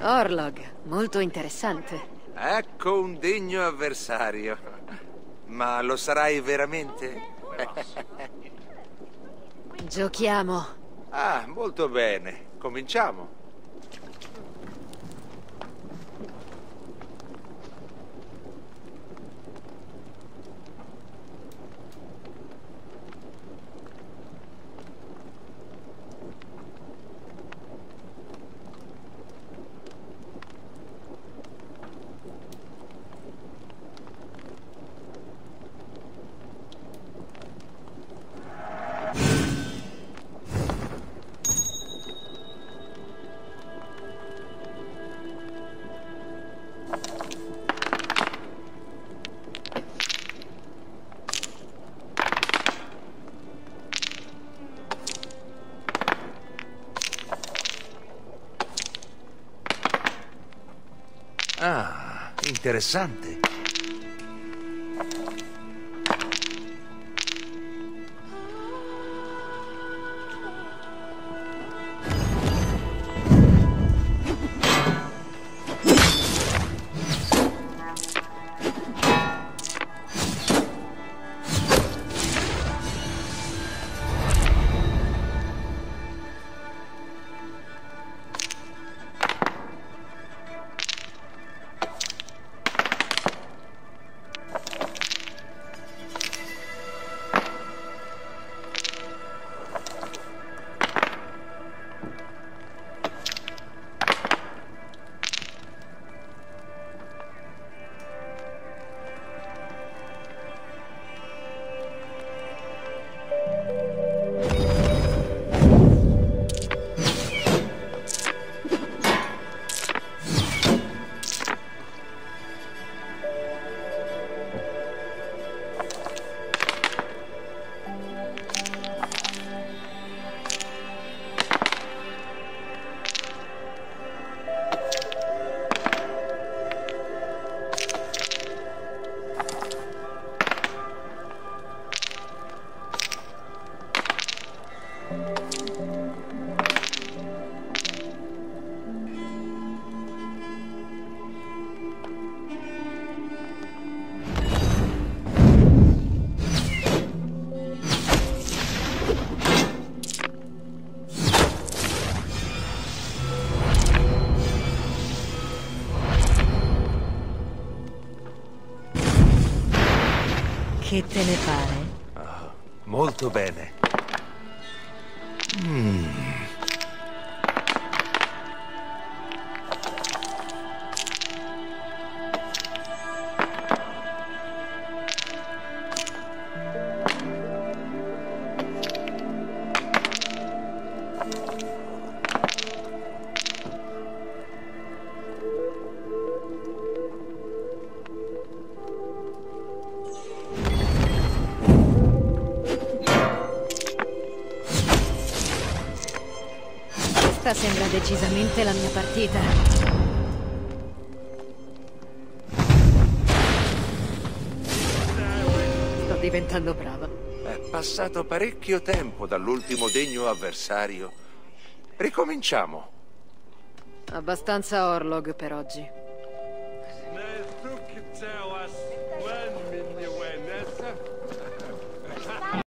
Orlog, molto interessante. Ecco un degno avversario. Ma lo sarai veramente? Giochiamo. Ah, molto bene. Cominciamo. Ah, interessante. Che te ne pare? Molto bene. Questa sembra decisamente la mia partita. Sto diventando brava. È passato parecchio tempo dall'ultimo degno avversario. Ricominciamo. Abbastanza Orlog per oggi.